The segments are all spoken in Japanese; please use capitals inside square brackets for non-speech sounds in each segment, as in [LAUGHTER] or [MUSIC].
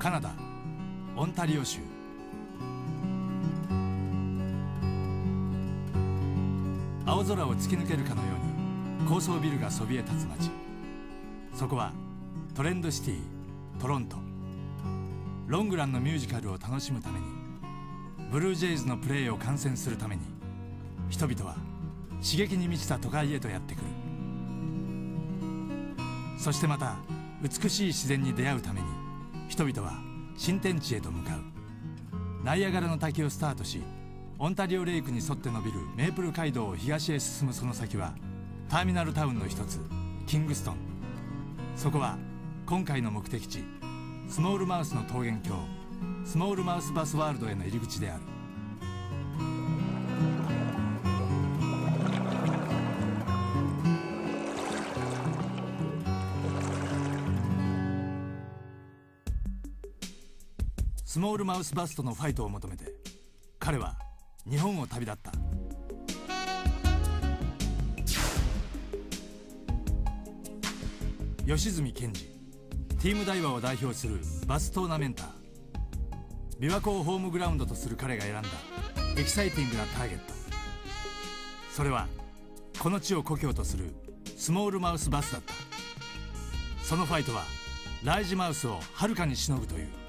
カナダオンタリオ州。青空を突き抜けるかのように高層ビルがそびえ立つ街。そこはトレンドシティトロント。ロングランのミュージカルを楽しむためにブルージェイズのプレーを観戦するために人々は刺激に満ちた都会へとやってくる。そしてまた美しい自然に出会うために人々は新天地へと向かう。ナイアガラの滝をスタートしオンタリオレイクに沿って伸びるメープル街道を東へ進むその先はターミナルタウンの一つキングストン。そこは今回の目的地スモールマウスの桃源郷スモールマウスバスワールドへの入り口である。ルマウスバスとのファイトを求めて彼は日本を旅立った。吉住健二ティームダイワを代表するバストーナメンター。琵琶湖をホームグラウンドとする彼が選んだエキサイティングなターゲット。それはこの地を故郷とするスモールマウスバスだった。そのファイトはライジマウスをはるかにしのぐという。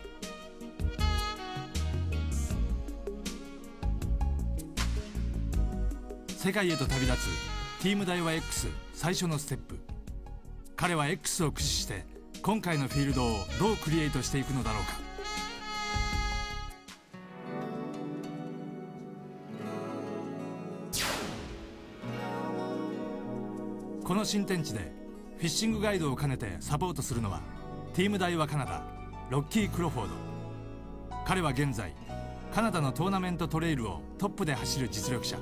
世界へと旅立つティームダイワ X 最初のステップ。彼は X を駆使して今回のフィールドをどうクリエイトしていくのだろうか。この新天地でフィッシングガイドを兼ねてサポートするのはティームダイワカナダロッキー・クロフォード。彼は現在カナダのトーナメントトレイルをトップで走る実力者。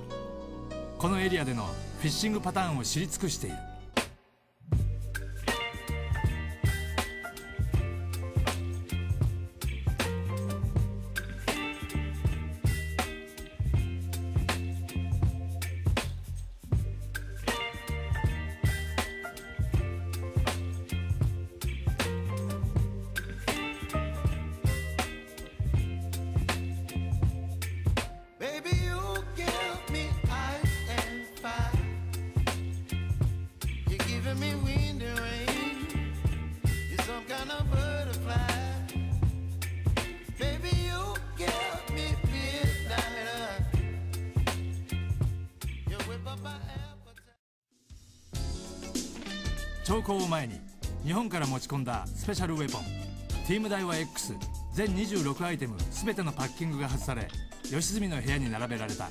このエリアでのフィッシングパターンを知り尽くしている。兆候を前に日本から持ち込んだスペシャルウェポン。ティームダイワ X 全26アイテム全てのパッキングが外され吉住の部屋に並べられた。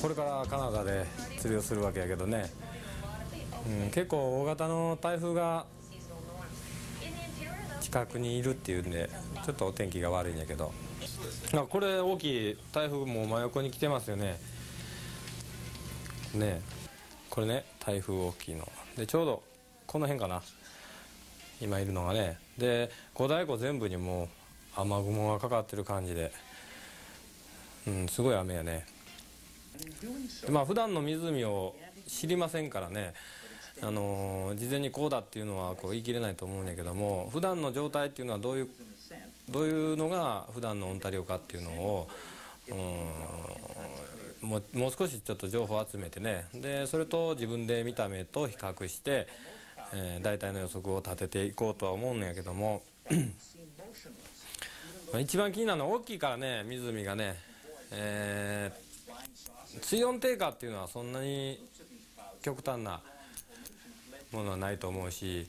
これからカナダで釣りをするわけやけどね、うん、結構大型の台風が近くにいるっていうんでちょっとお天気が悪いんやけど。これ大きい台風も真横に来てますよね。ねこれね台風大きいの。でちょうどこの辺かな。今いるのがね。で五大湖全部にもう雨雲がかかってる感じで。うんすごい雨やね。まあ普段の湖を知りませんからね。あの、事前にこうだっていうのはこう言い切れないと思うんやけども普段の状態っていうのはどういうどういうのが普段のオンタリオかっていうのをうんもうもう少しちょっと情報を集めてね。でそれと自分で見た目と比較して、えー、大体の予測を立てていこうとは思うんやけども [CLEARS THROAT] 一番気になるのは大きいからね湖がね、えー、水温低下っていうのはそんなに極端なものはないと思うし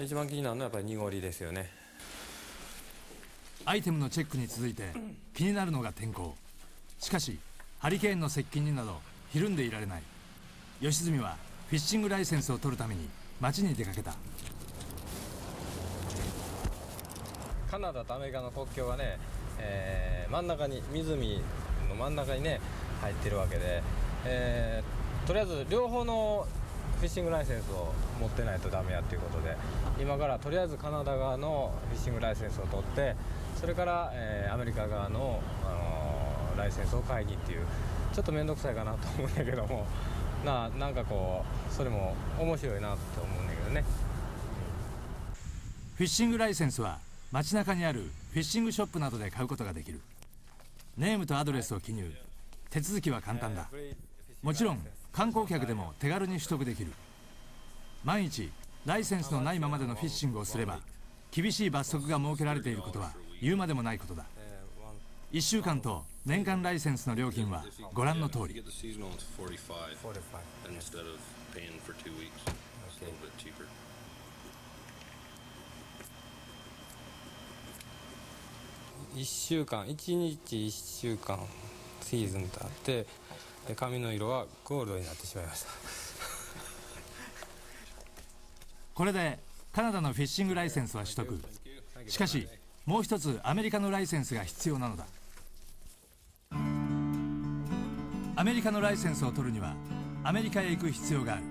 一番気になるのはやっぱり濁りですよね。アイテムのチェックに続いて [CLEARS THROAT] 気になるのが天候。しかしハリケーンの接近になどひるんでいられない。吉住はフィッシングライセンスを取るために町に出かけた。カナダとアメリカの国境がね、えー、真ん中に湖の真ん中にね入ってるわけで、えー、とりあえず両方のフィッシングライセンスを持ってないとダメやっていうことで今からとりあえずカナダ側のフィッシングライセンスを取ってそれから、えー、アメリカ側の、あのライセンスを買いにっていうちょっと面倒くさいかなと思うんだけども [LAUGHS] ななんかこうそれも面白いなって思うんだけどね。フィッシングライセンスは街中にあるフィッシングショップなどで買うことができる。ネームとアドレスを記入。手続きは簡単だ。もちろん観光客でも手軽に取得できる。万一ライセンスのないままでのフィッシングをすれば厳しい罰則が設けられていることは言うまでもないことだ。1週間と年間ライセンスの料金はご覧の通り。1週間1日1週間シーズンとあってで髪の色はゴールドになってしまいました。[LAUGHS] これでカナダのフィッシングライセンスは取得。しかしもう一つアメリカのライセンスが必要なのだ。アメリカのライセンスを取るにはアメリカへ行く必要がある。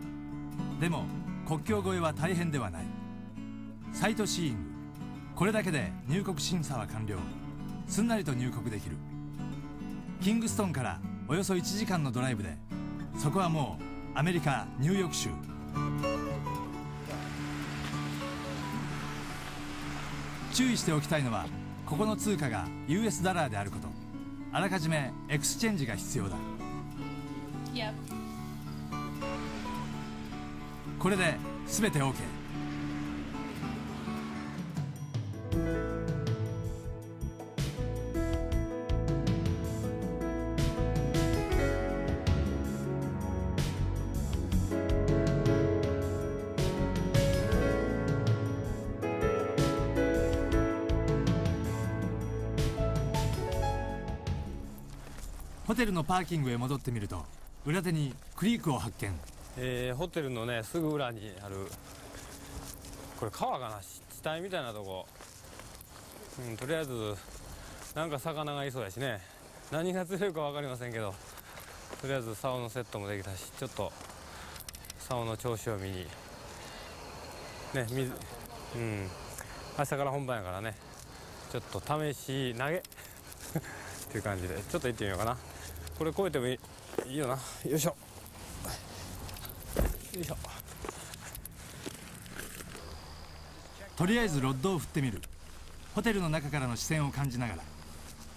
でも国境越えは大変ではない。Sightseeing。これだけで入国審査は完了。すんなりと入国できる。キングストンからおよそ1時間のドライブでそこはもうアメリカニューヨーク州。注意しておきたいのはここの通貨が US ダラーであること。あらかじめエクスチェンジが必要だ。Yep. これで全て OK テルのパーキングへ戻ってみると裏手にクリークを発見。えーホテルのねすぐ裏にあるこれ川かな死体みたいなとこ、うん、とりあえずなんか魚がいそうやしね。何が釣れるか分かりませんけどとりあえず竿のセットもできたしちょっと竿の調子を見に。ね水うん。明日から本番やからね。ちょっと試し投げ。[LAUGHS] っていう感じで。ちょっと行ってみようかな。これ越えてもいいいいよな。よいしょ。よいしょ。とりあえずロッドを振ってみる。ホテルの中からの視線を感じながら。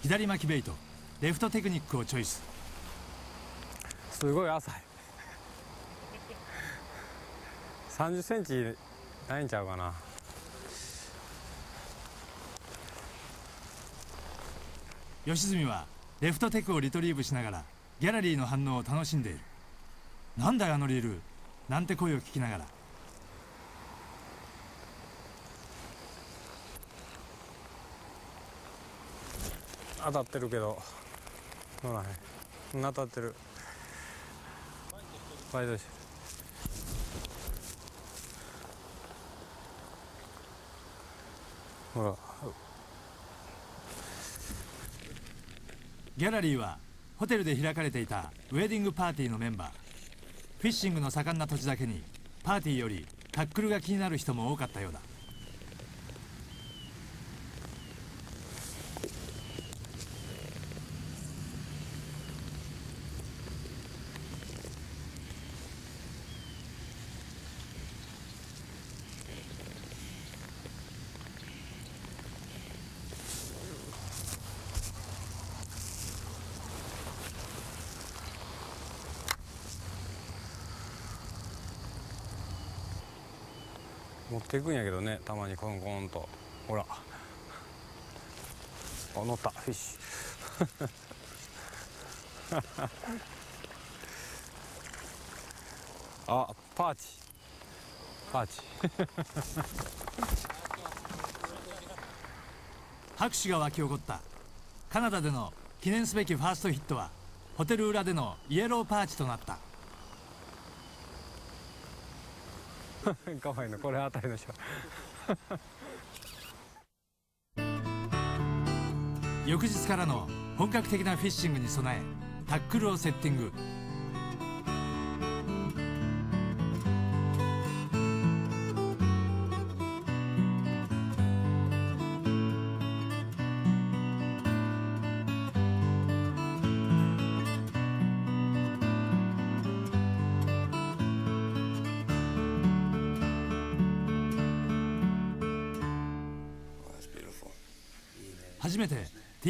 左巻きベイト。レフトテクニックをチョイス。すごい浅い30センチないんちゃうかな。吉住はレフトテクをリトリーブしながらギャラリーの反応を楽しんでいる。なんだよあのリール。なんて声を聞きながら。当たってるけど。乗らへん当たってる。バイトしほら。ギャラリーはホテルで開かれていたウェディングパーティーのメンバー。フィッシングの盛んな土地だけにパーティーよりタックルが気になる人も多かったようだ。持っていくんやけどねたまにコンコンと。ほら。あ乗った。フィッシュ。[LAUGHS] あパーチ。パーチ。[LAUGHS] 拍手が沸き起こった。カナダでの記念すべきファーストヒットはホテル裏でのイエローパーチとなった。かわいいのこれあたりの人翌日からの本格的なフィッシングに備えタックルをセッティング。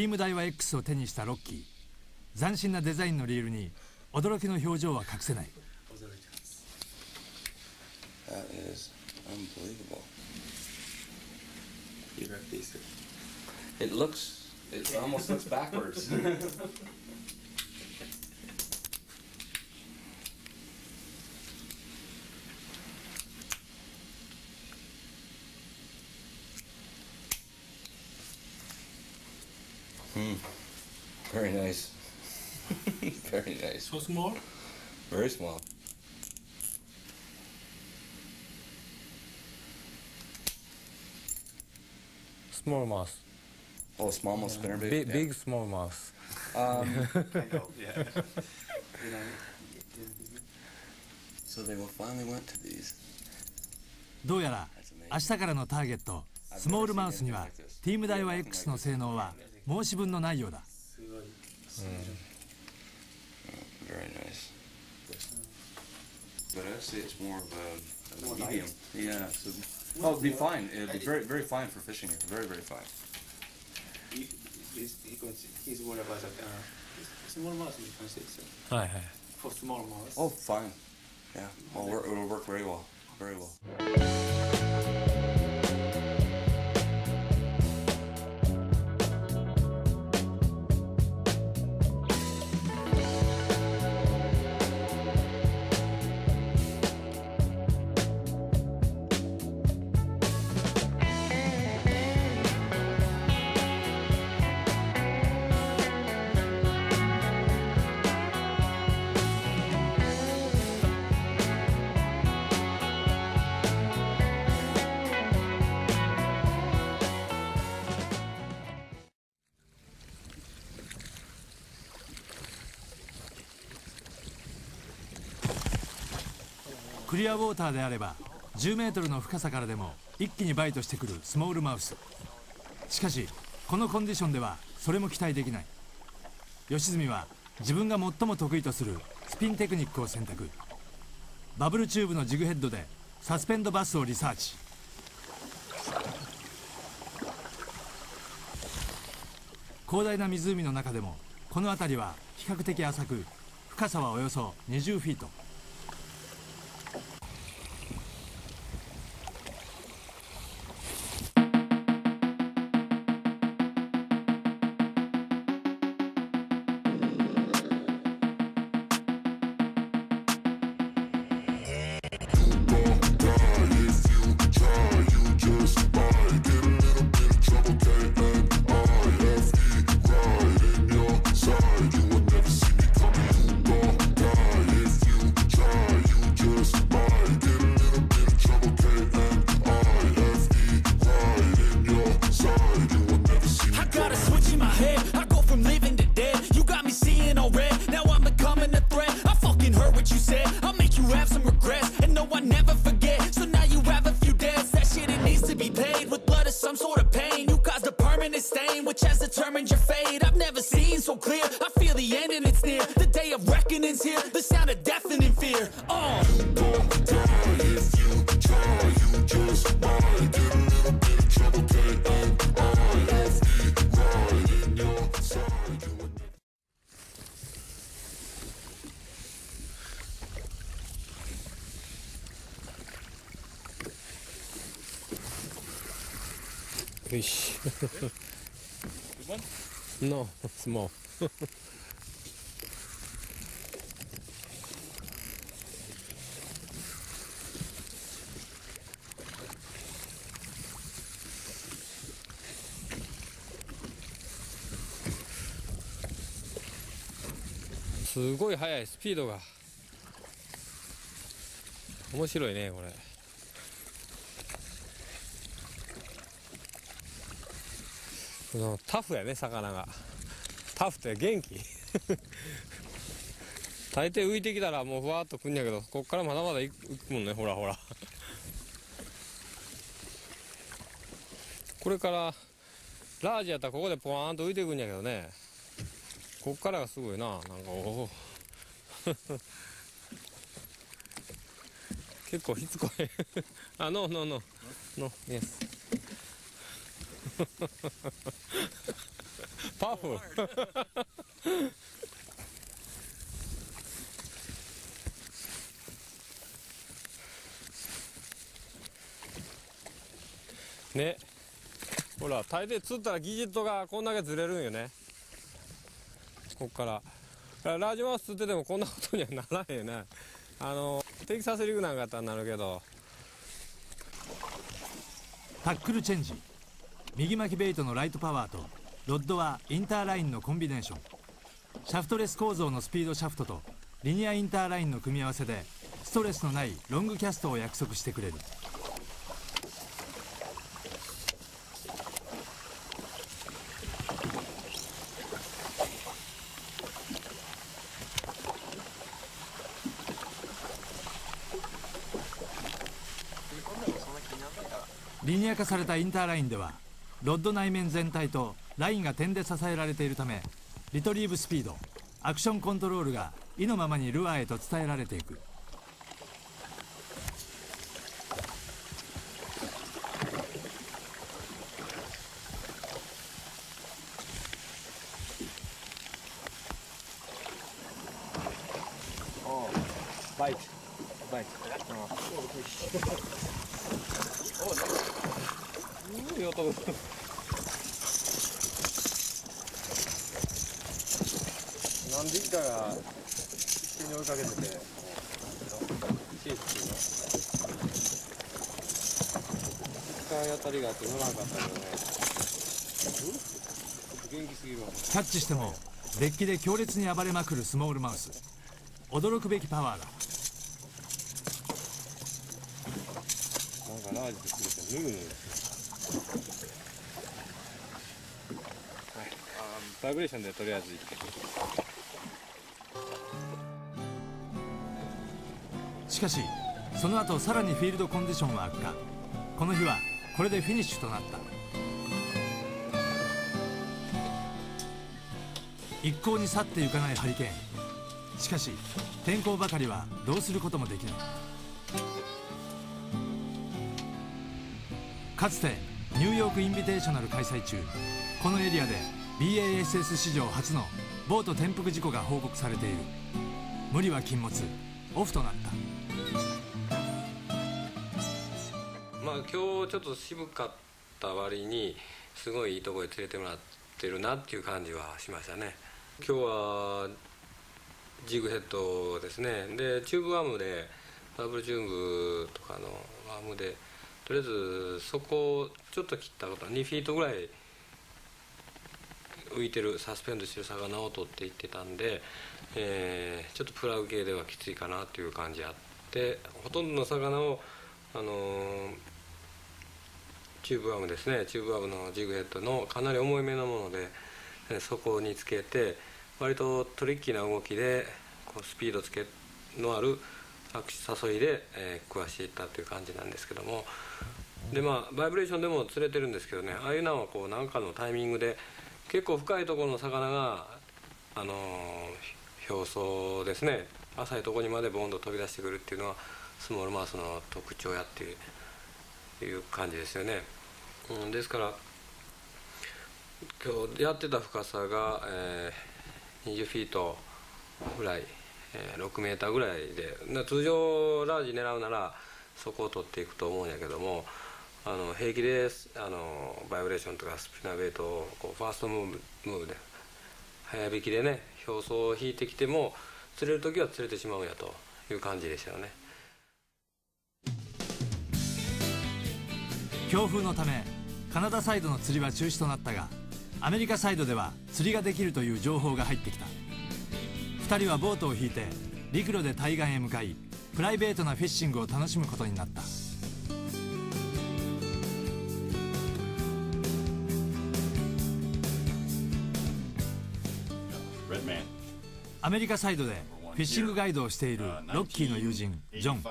リームダイワ X を手にしたロッキー。斬新なデザインのリールに驚きの表情は隠せない。[LAUGHS] Very nice. So small? Very small. Small mouth. Oh, small mouth spinner bait. Big, Yeah. big small mouth. Um, so they will finally went to these. どうやら明日からのターゲットスモールマウスにはティームダイワ X の性能は申し分のないようだ Very say it's more of a, a medium. Yeah, so oh, well, it'd be fine. It'll be very, very fine for fishing. Very, very fine. He, he's, he he's worried about that. Uh, small mouse, you can say so. Hi, hi. For small mouse. Oh, fine. Yeah, well, it'll work very well. Very well. クリアウォーターであれば10メートルの深さからでも一気にバイトしてくるスモールマウス。しかしこのコンディションではそれも期待できない。吉積は自分が最も得意とするスピンテクニックを選択。バブルチューブのジグヘッドでサスペンドバスをリサーチ。広大な湖の中でもこの辺りは比較的浅く深さはおよそ20フィート。[LAUGHS] すごい速いスピードが。面白いねこれ。タフやね魚が。タフって元気。[LAUGHS] 大抵浮いてきたらもうふわっとくんやけどこっからまだまだ行く行くもんねほらほら。[LAUGHS] これからラージやったらここでポワーンと浮いてくんやけどね。こっからがすごいななんかおお。[LAUGHS] 結構しつこい。あノーノーノー。ノー。イエスパフ [LAUGHS] ね。ほら大抵釣ったらギジットがこんだけずれるんよね。こっから。ラージマウス釣っててもこんなことにはならへんよね。あのテキサスリグなんかやったらなるけど。タックルチェンジ。右巻きベイトのライトパワーとロッドはインターラインのコンビネーション。シャフトレス構造のスピードシャフトとリニアインターラインの組み合わせでストレスのないロングキャストを約束してくれる。リニア化されたインターラインではロッド内面全体とラインが点で支えられているためリトリーブスピードアクションコントロールが意のままにルアーへと伝えられていく。バイクバイクいい音が何匹かが一緒に追いかけてて。シーツっていうの一回当たりがあって乗らなかったけどね元気すぎるキャッチしてもデッキで強烈に暴れまくるスモールマウス。驚くべきパワーだ。なんかラージとするとぬる。ぬるはいバイブレーションでとりあえずしかしその後さらにフィールドコンディションは悪化。この日はこれでフィニッシュとなった。一向に去っていかないハリケーン。しかし天候ばかりはどうすることもできない。かつてニューヨークインビテーショナル開催中。このエリアで BASS 史上初のボート転覆事故が報告されている。無理は禁物。オフとなった。今日ちょっと渋かった割にすごいいいとこへ連れてもらってるなっていう感じはしましたね。今日はジグヘッドですね。でチューブワームでバブルチューブとかのワームでとりあえずそこをちょっと切ったこと2フィートぐらい浮いてるサスペンドしてる魚を取っていってたんで、えーちょっとプラグ系ではきついかなっていう感じあってほとんどの魚をあのーチューブワームですね。チューブワームのジグヘッドのかなり重いめなものでそこにつけて割とトリッキーな動きでこうスピードつけのある誘いで、えー食わしていったっていう感じなんですけども。でまあバイブレーションでも釣れてるんですけどねああいうのはこう何かのタイミングで結構深いところの魚があのー表層ですね。浅いとこにまでボンと飛び出してくるっていうのはスモールマウスの特徴やっていう感じですよね、うん、ですから今日やってた深さが、えー20フィートぐらい、えー6メーターぐらいで通常ラージ狙うならそこを取っていくと思うんやけどもあの平気であのバイブレーションとかスピナーベイトをこうファーストムーブムーブで早引きでね表層を引いてきても釣れる時は釣れてしまうんやという感じでしたよね。強風のためカナダサイドの釣りは中止となったがアメリカサイドでは釣りができるという情報が入ってきた。2人はボートを引いて陸路で対岸へ向かいプライベートなフィッシングを楽しむことになった。アメリカサイドでフィッシングガイドをしているロッキーの友人ジョン。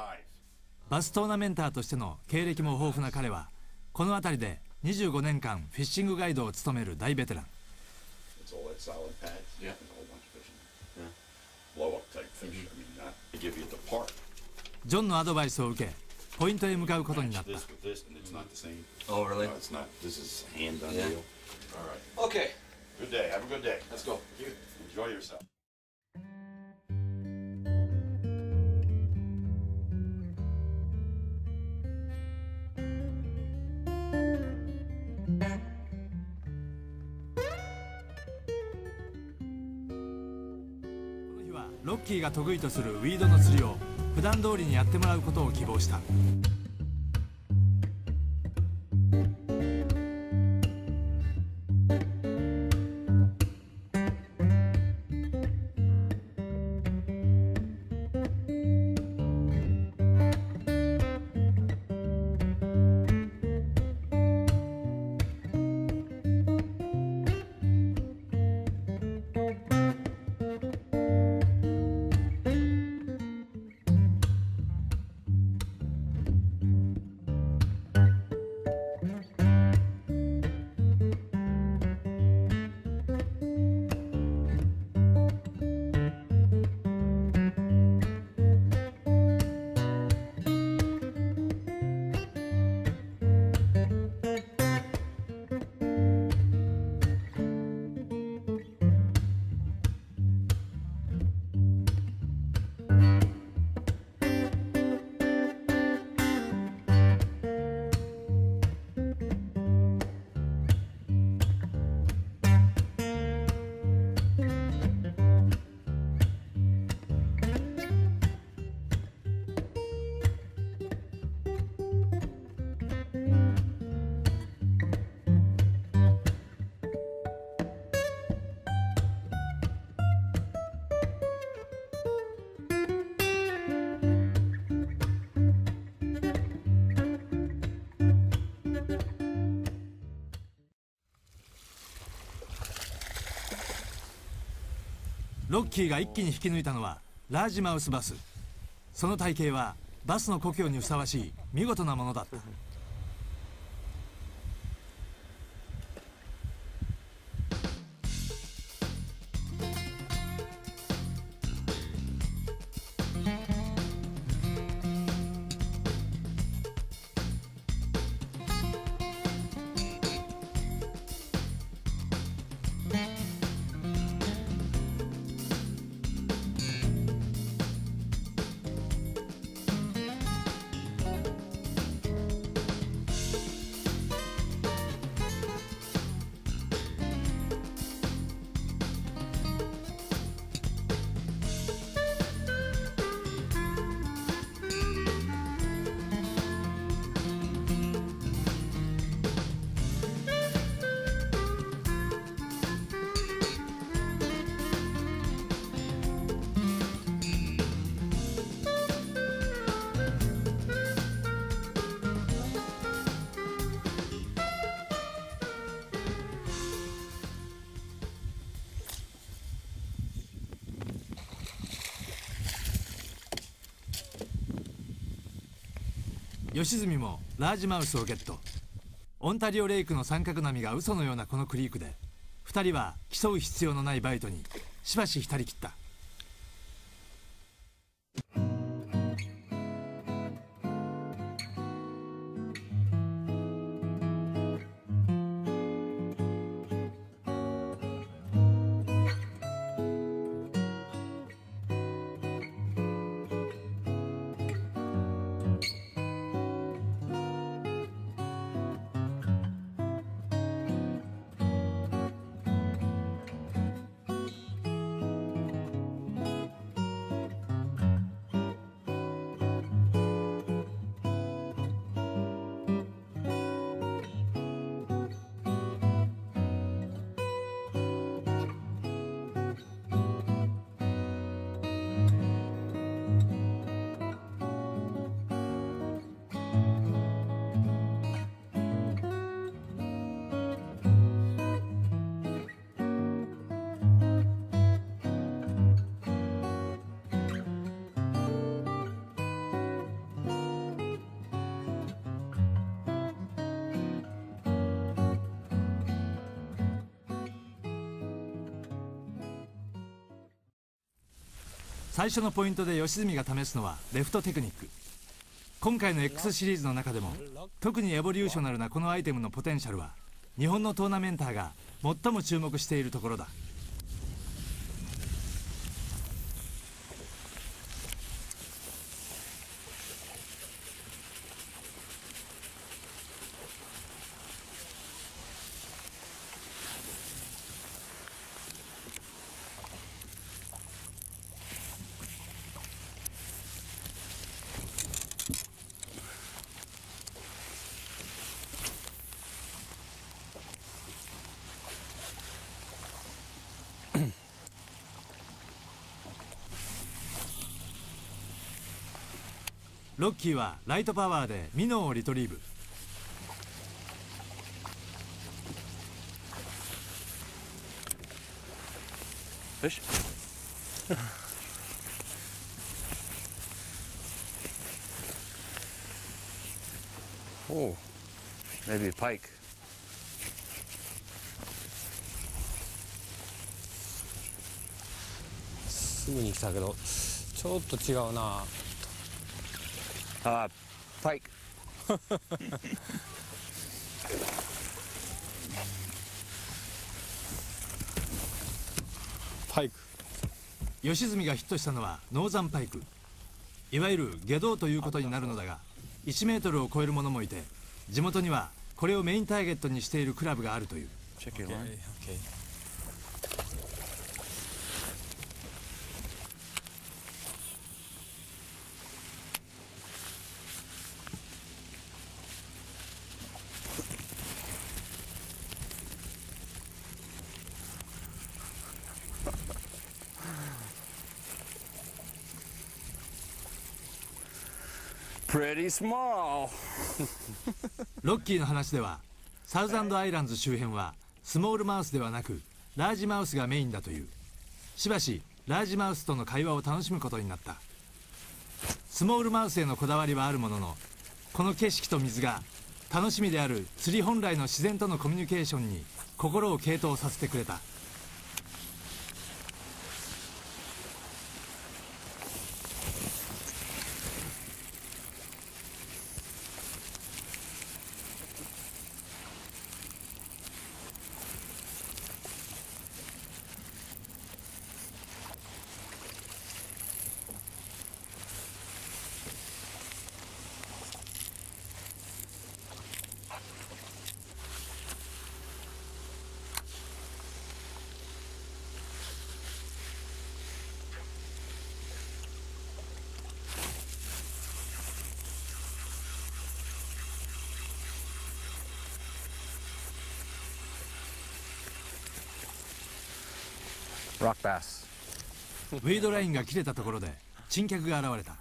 バストーナメンターとしての経歴も豊富な彼はこの辺りで25年間フィッシングガイドを務める大ベテラン。ジョンのアドバイスを受けポイントへ向かうことになった。この日はロッキーが得意とするウィードの釣りを普段通りにやってもらうことを希望した。ロッキーが一気に引き抜いたのはラージマウスバス。その体型はバスの故郷にふさわしい見事なものだった。吉住もラージマウスをゲット。オンタリオレイクの三角波が嘘のようなこのクリークで2人は競う必要のないバイトにしばし浸りきった。最初のポイントで吉住が試すのはレフトテクニック。今回の X シリーズの中でも特にエボリューショナルなこのアイテムのポテンシャルは日本のトーナメンターが最も注目しているところだ。ロッキーはライトパワーでミノーをリトリーブ。よし。[LAUGHS] Oh, maybe a pike. すぐに来たけどちょっと違うな uh pike. パイク吉住がヒットしたのはノーザンパイクいわゆる下道ということになるのだが1メートルを超えるものもいて地元にはこれをメインターゲットにしているクラブがあるという。Check your line Okay. ロッキーの話ではサウザンドアイランズ周辺はスモールマウスではなくラージマウスがメインだという。しばしラージマウスとの会話を楽しむことになった。スモールマウスへのこだわりはあるもののこの景色と水が楽しみである釣り本来の自然とのコミュニケーションに心を傾倒させてくれた。ロックバスウィードラインが切れたところで珍客が現れた。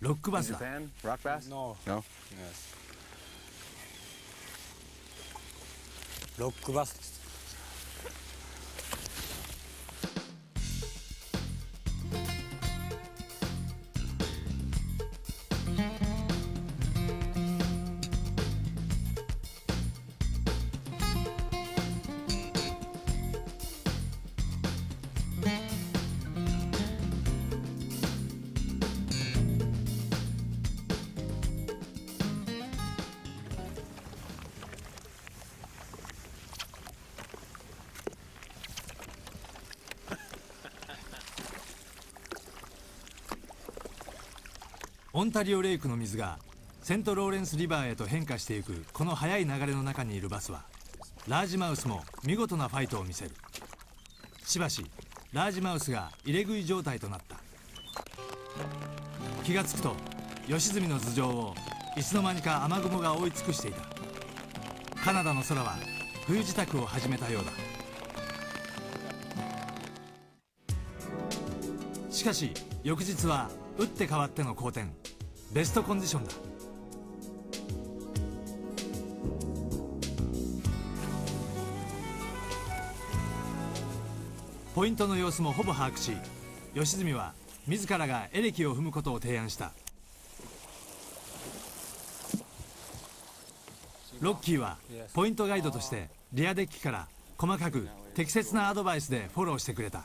ロックバスだ。Japan rock bass? No. no? Yes. ロックバスですンタリオレイクの水がセントローレンスリバーへと変化していくこの速い流れの中にいるバスはラージマウスも見事なファイトを見せる。しばしラージマウスが入れ食い状態となった。気がつくと吉住の頭上をいつの間にか雨雲が覆い尽くしていた。カナダの空は冬支度を始めたようだ。しかし翌日は打って変わっての好転。ベストコンディションだ。ポイントの様子もほぼ把握し吉住は自らがエレキを踏むことを提案した。ロッキーはポイントガイドとしてリアデッキから細かく適切なアドバイスでフォローしてくれた。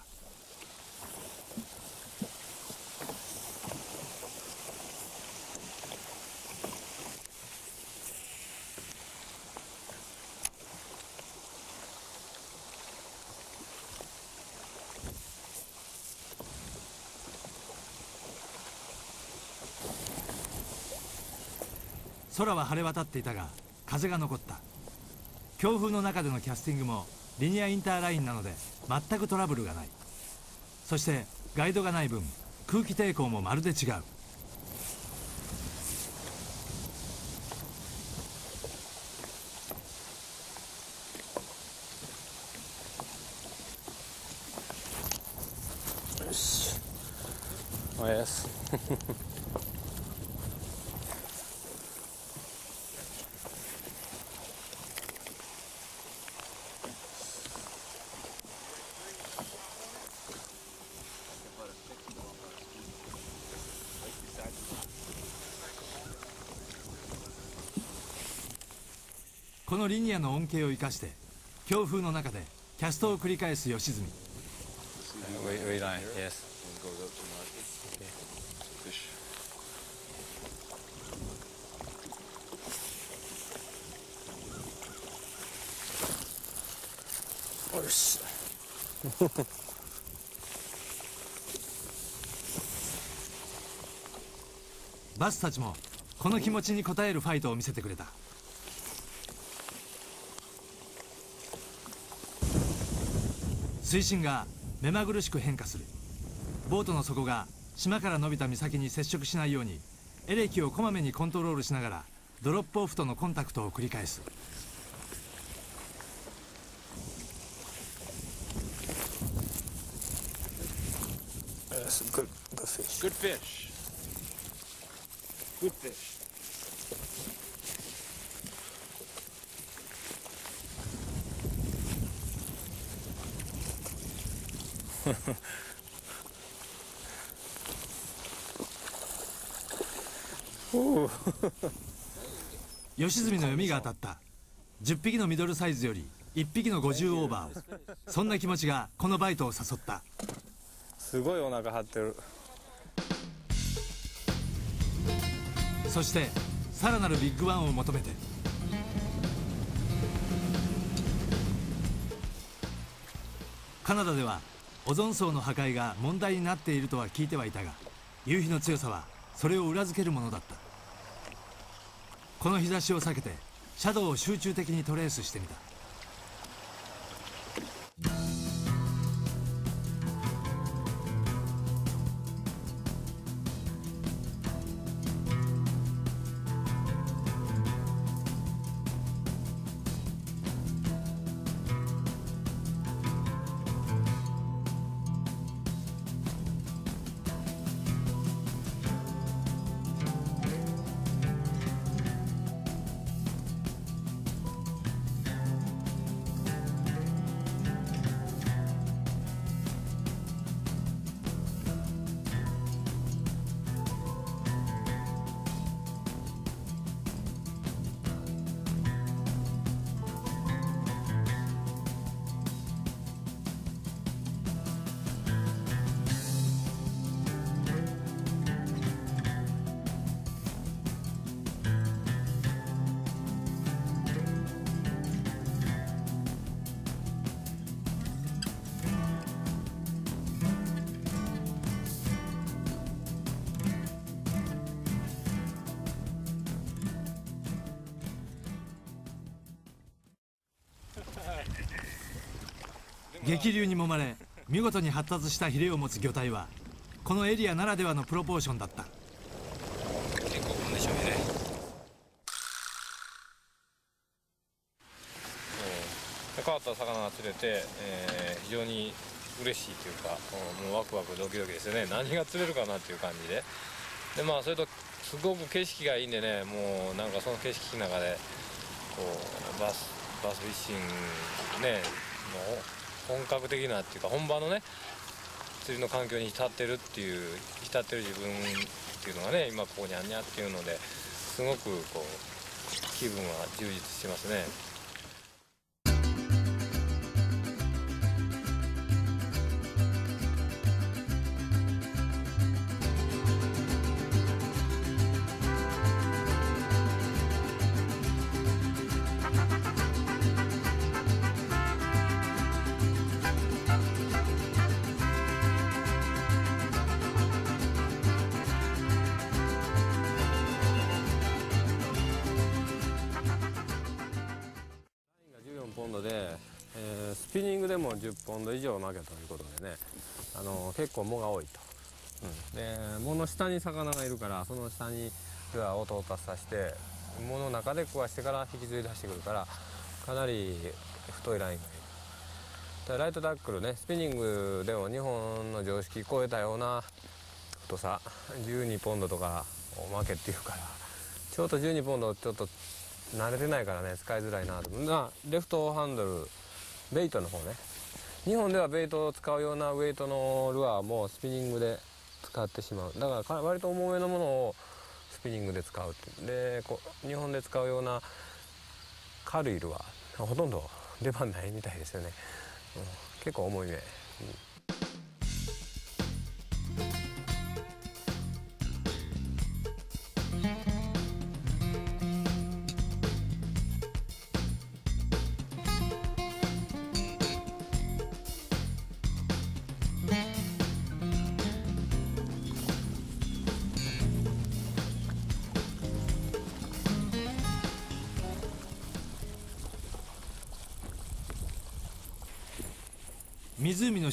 空は晴れ渡っていたが風が残った。強風の中でのキャスティングもリニアインターラインなので全くトラブルがない。そしてガイドがない分空気抵抗もまるで違う。よし。おやす。リニアの恩恵を生かして強風の中でキャストを繰り返す [LAUGHS] バスたちもこの気持ちに応えるファイトを見せてくれた水深が目まぐるしく変化する。ボートの底が島から伸びた岬に接触しないようにエレキをこまめにコントロールしながらドロップオフとのコンタクトを繰り返す。Yes, good, good [LAUGHS] 吉住の読みが当たった。10匹のミドルサイズより1匹の50オーバーを。そんな気持ちがこのバイトを誘った。すごいお腹張ってる。そしてさらなるビッグワンを求めて。カナダではオゾン層の破壊が問題になっているとは聞いてはいたが夕日の強さはそれを裏付けるものだったこの日差しを避けてシャドウを集中的にトレースしてみた。事に発達したヒレを持つ魚体はこのエリアならではのプロポーションだった。結構コンディションいいね。で変わった魚が釣れて、えー非常に嬉しいというかもうワクワクドキドキですよね。何が釣れるかなっていう感じで。でまあそれとすごく景色がいいんでねもうなんかその景色の中でこうバスバスフィッシングねもう本格的なっていうか本場のね釣りの環境に浸ってるっていう浸ってる自分っていうのがね今ここにあんにゃっていうのですごくこう気分は充実してますね。ポンド以上負けということでねあの結構藻が多いと、うん、で藻の下に魚がいるからその下にルアーを到達させて藻の中で食わしてから引きずり出してくるからかなり太いラインがいる。でライトタックルねスピニングでも日本の常識超えたような太さ12ポンドとかおまけっていうからちょっと12ポンドちょっと慣れてないからね使いづらいなと。なレフトハンドルベイトの方ね。日本ではベイトを使うようなウェイトのルアーもスピニングで使ってしまう。だから割と重めのものをスピニングで使うってでこう日本で使うような軽いルアーほとんど出番ないみたいですよね、うん。結構重い目、うん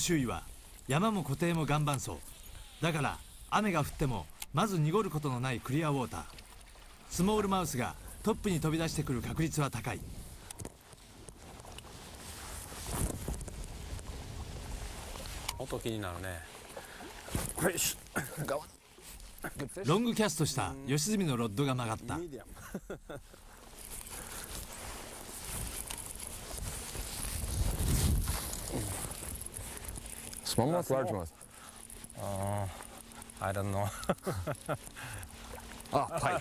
周囲は山も湖底も岩盤層。だから雨が降ってもまず濁ることのないクリアウォーター。スモールマウスがトップに飛び出してくる確率は高い。音気になるね。ロングキャストした吉積のロッドが曲がったミディアム Smallmouth, largemouth. Uh, I don't know. Ah, pike.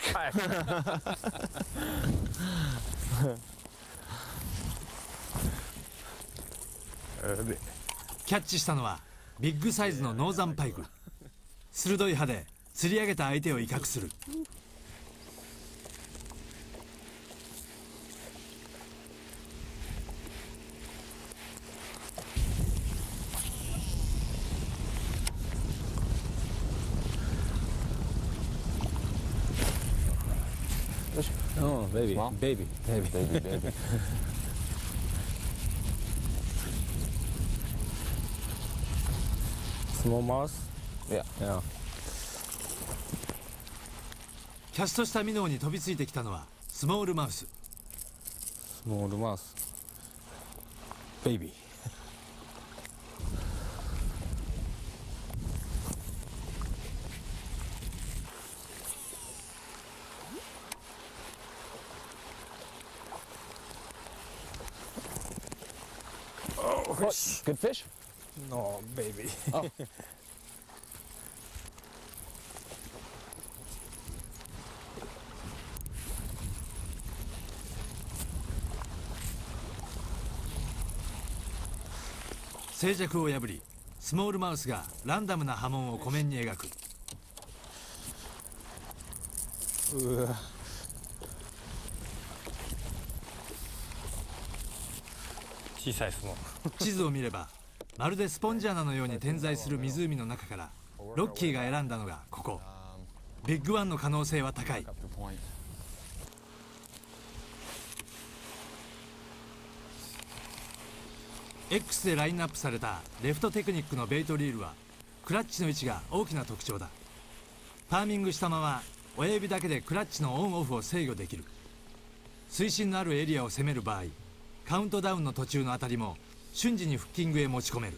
キャッチしたのはビッグサイズのノーザンパイク鋭い歯で釣り上げた相手を威嚇する Oh, baby, Small? baby, baby. Baby, baby. Small mouse? Yeah. Yeah. キャストしたミノーに飛びついてきたのはスモールマウス Small mouse. Baby. What? Good fish? No, baby. Oh.「静寂を破りスモールマウスがランダムな波紋を湖面に描くうわ小さいスモ地図を見ればまるでスポンジ穴のように点在する湖の中からロッキーが選んだのがここ。ビッグワンの可能性は高い。X でラインナップされたレフトテクニックのベイトリールはクラッチの位置が大きな特徴だ。ターミングしたまま親指だけでクラッチのオンオフを制御できる。水深のあるエリアを攻める場合カウントダウンの途中の当たりも瞬時にフッキングへ持ち込める。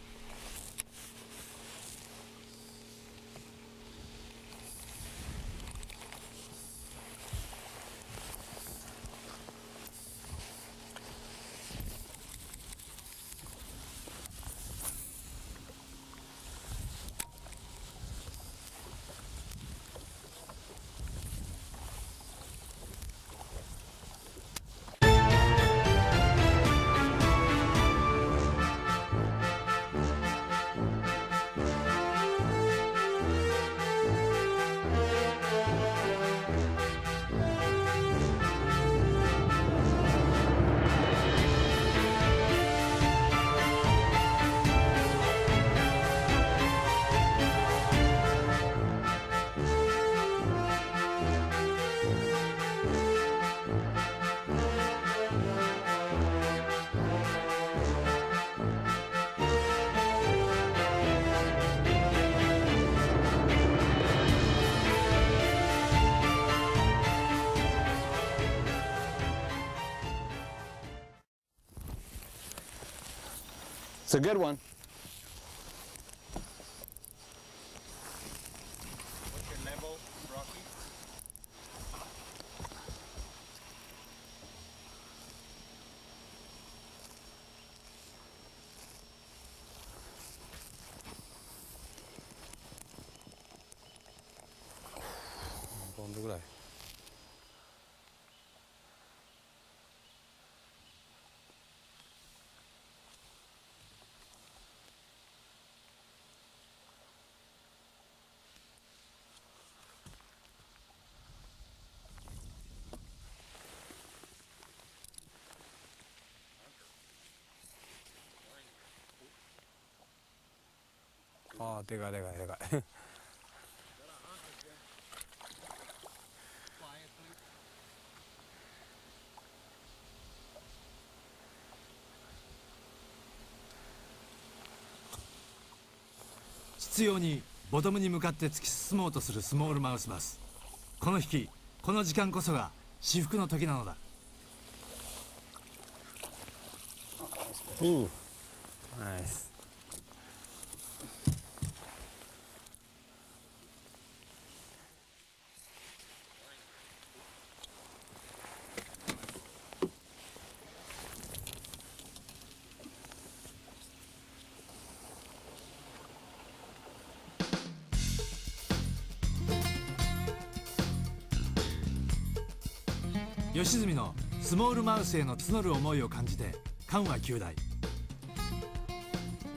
It's a good one. ああでかいでかいでかい [LAUGHS] 執拗にボトムに向かって突き進もうとするスモールマウスバスこの引きこの時間こそが至福の時なのだ Ooh. Nice. 吉住のスモールマウスへの募る思いを感じて緩和9大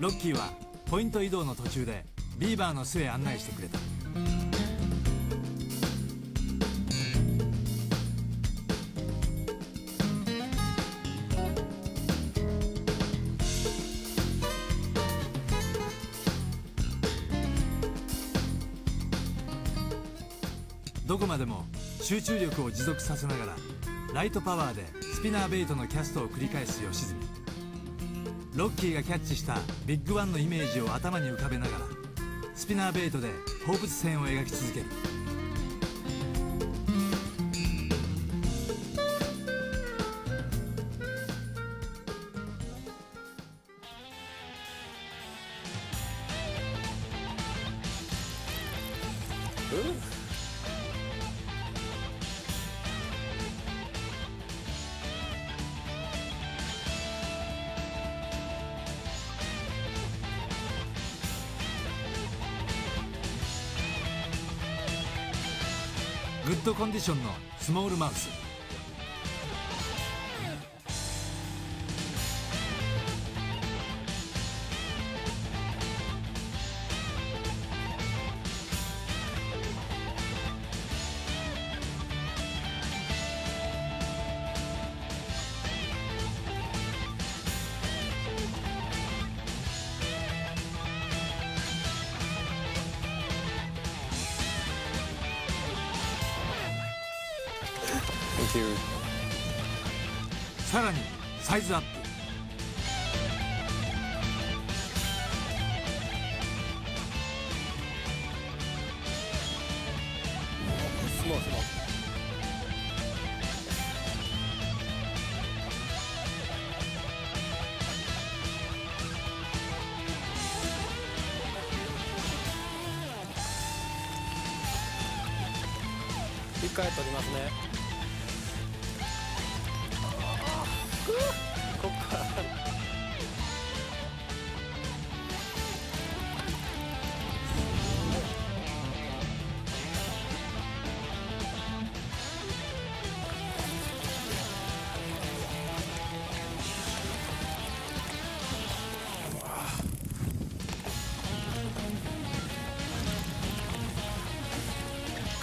ロッキーはポイント移動の途中でビーバーの巣へ案内してくれた。どこまでも集中力を持続させながらライトパワーでスピナーベイトのキャストを繰り返す吉積。ロッキーがキャッチしたビッグワンのイメージを頭に浮かべながらスピナーベイトで放物線を描き続ける。グッドコンディションのスモールマウス。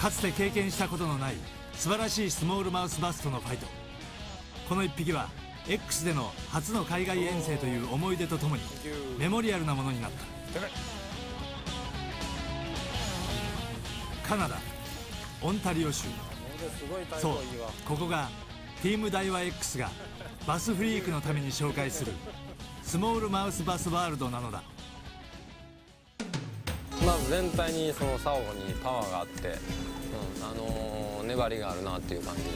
かつて経験したことのない素晴らしいスモールマウスバスとのファイト。この一匹は X での初の海外遠征という思い出とともにメモリアルなものになった。カナダオンタリオ州。そうここがティームダイワ X がバスフリークのために紹介するスモールマウスバスワールドなのだ。まず全体にその竿にパワーがあって、あの粘りがあるなっていう感じで。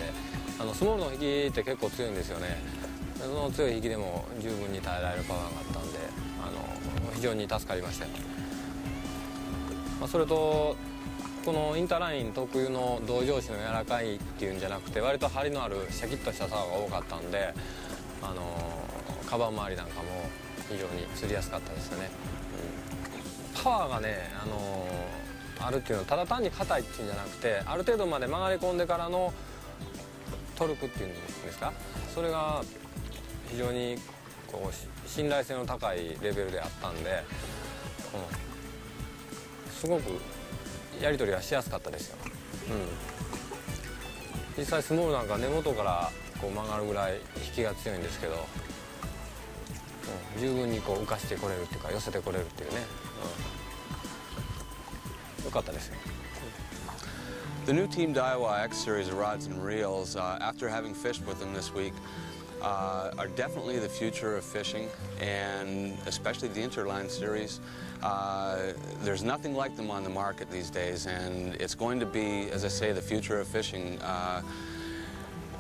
あのスモールの引きって結構強いんですよね。その強い引きでも十分に耐えられるパワーがあったんであの非常に助かりましたよ、まあ、それとこのインターライン特有の同上肢の柔らかいっていうんじゃなくて割と張りのあるシャキッとしたサワーが多かったんであのカバン周りなんかも非常に釣りやすかったですよね、うん、パワーがねあのあるっていうのはただ単に硬いっていうんじゃなくてある程度まで曲がり込んでからのトルクっていうんですか？それが非常にこう信頼性の高いレベルであったんで、うん、すごくやり取りはしやすかったですよ、うん、実際スモールなんか根元からこう曲がるぐらい引きが強いんですけど、うん、十分にこう浮かしてこれるっていうか寄せてこれるっていうね、うん、よかったですよ The new Team Daiwa X series of rods and reels, uh, after having fished with them this week, uh, are definitely the future of fishing, and especially the Interline series. Uh, there's nothing like them on the market these days, and it's going to be, as I say, the future of fishing. Uh,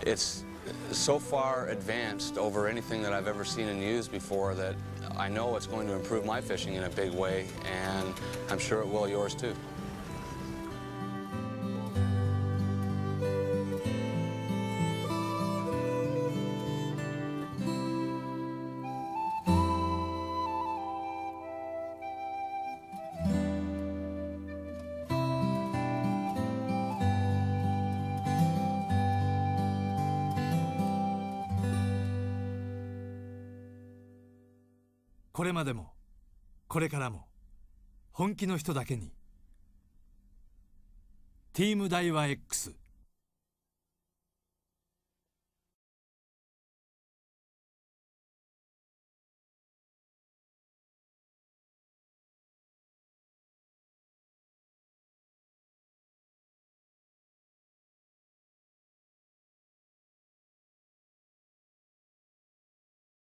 it's so far advanced over anything that I've ever seen and used before that I know it's going to improve my fishing in a big way, and I'm sure it will yours too. これからも本気の人だけに。ティームダイワ X